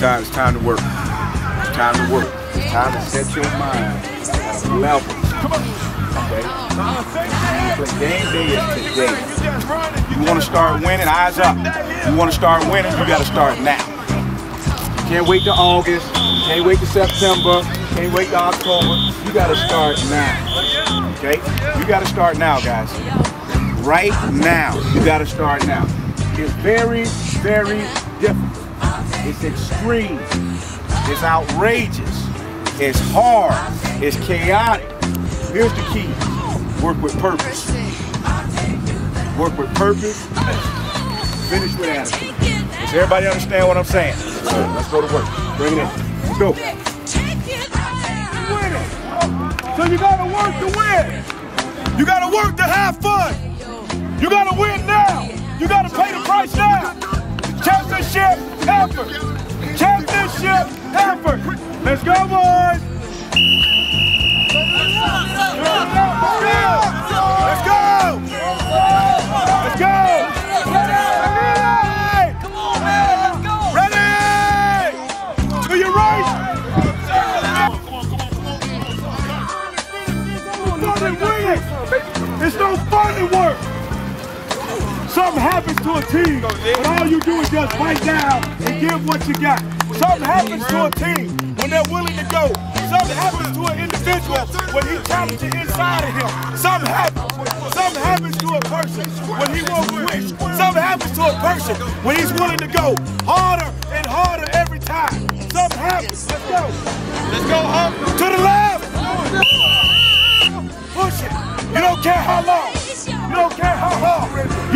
time, it's time to work. It's time to work. It's time to set your mind at a level. Okay? But game day is today. You want to start winning, eyes up. You want to start winning, you got to start now. Can't wait to August. Can't wait to September. Can't wait to October. You got to start now. Okay? You got to start now, guys. Right now. You got to start now. It's very, very difficult. It's extreme. It's outrageous. It's hard. It's chaotic. Here's the key. Work with purpose. Work with purpose. Finish with attitude. Does everybody understand what I'm saying? Let's go to work. Bring it in. Let's go. So you gotta work to win. You gotta work to have fun. You gotta win now. You gotta pay the price now. Championship effort. Championship effort. Let's go, boys. Let's go. Let's go. Ready? Come on, man, let's go. Ready? To your right. It's no fun to work. Something happens to a team, but all you do is just fight down and give what you got. Something happens to a team when they're willing to go. Something happens to an individual when he challenges inside of him. Something happens. Something happens to a person when he won't quit. Something happens to a person when he's willing to go harder and harder every time. Something happens. Let's go. Let's go up to the left. Push it. You don't care how long.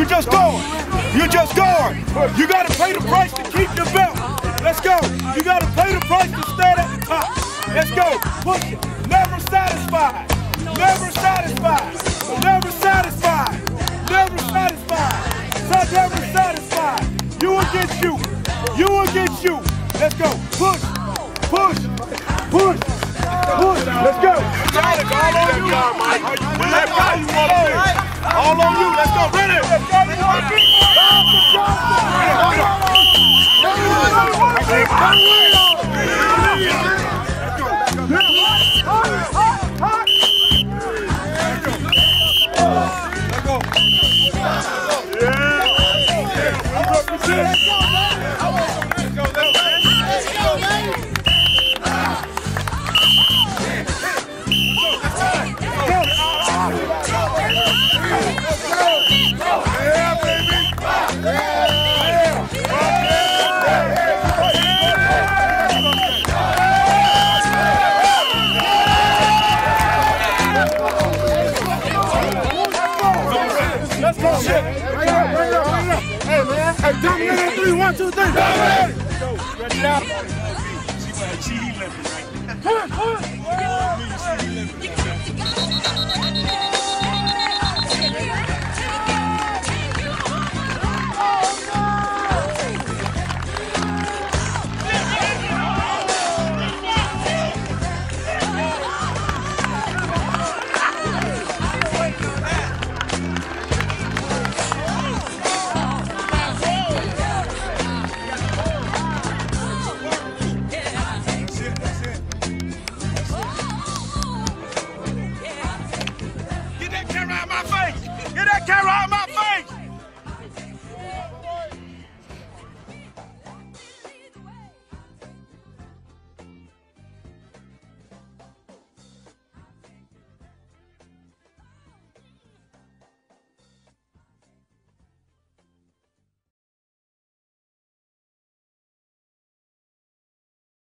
Hard. You just going. You're just going. You gotta pay the price to keep your belt. Let's go. You gotta pay the price to stand at the top. Let's go. Push it. Never satisfied. Never satisfied. Never satisfied. Never satisfied. Never satisfied. You will get you. You will get you. Let's go. Push. Push. Push. Push. Let's go. Let's One, two, three. Dominate. Ready now? See, see, he limping, right? Push, push.